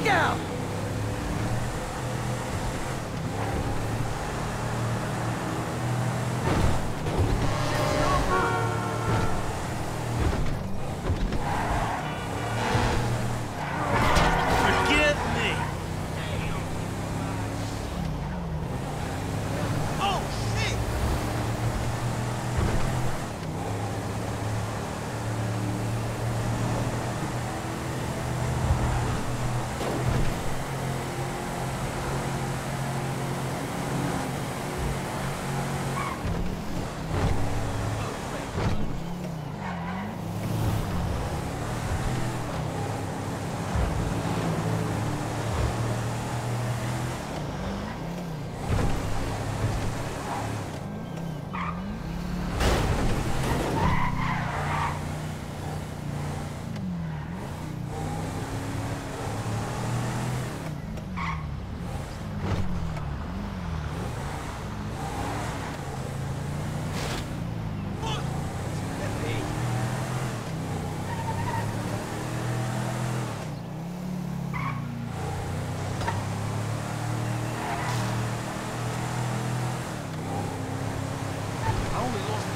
Look out! Forgive me. Oh, shit! I only lost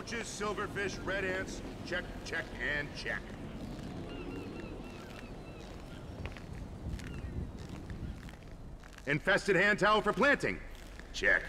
Roaches, silverfish, red ants, check, check, and check. Infested hand towel for planting. Check.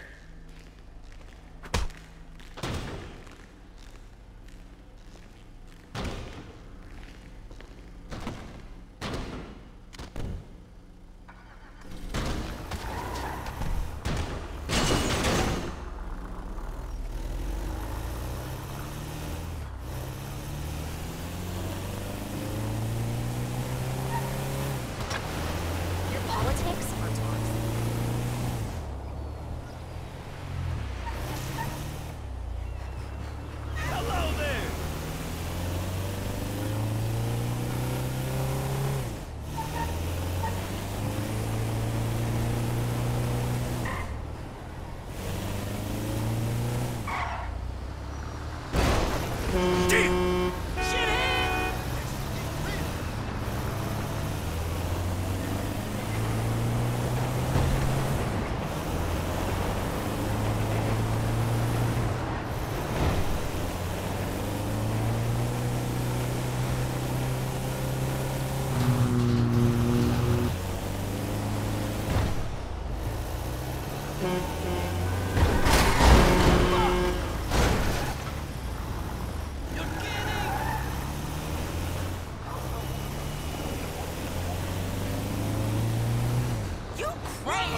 Your mind!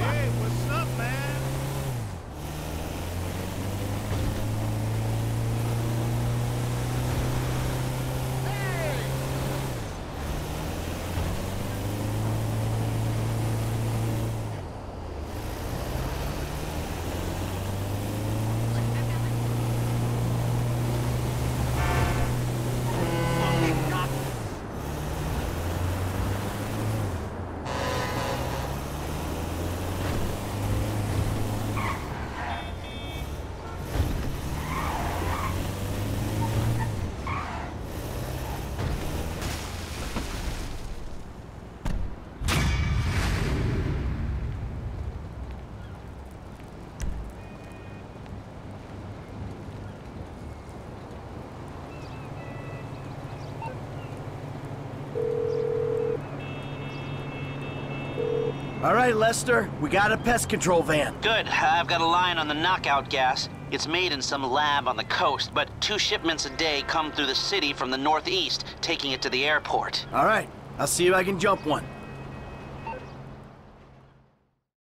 Hey, All right, Lester, we got a pest control van. Good. I've got a line on the knockout gas. It's made in some lab on the coast, but two shipments a day come through the city from the northeast, taking it to the airport. All right, I'll see if I can jump one.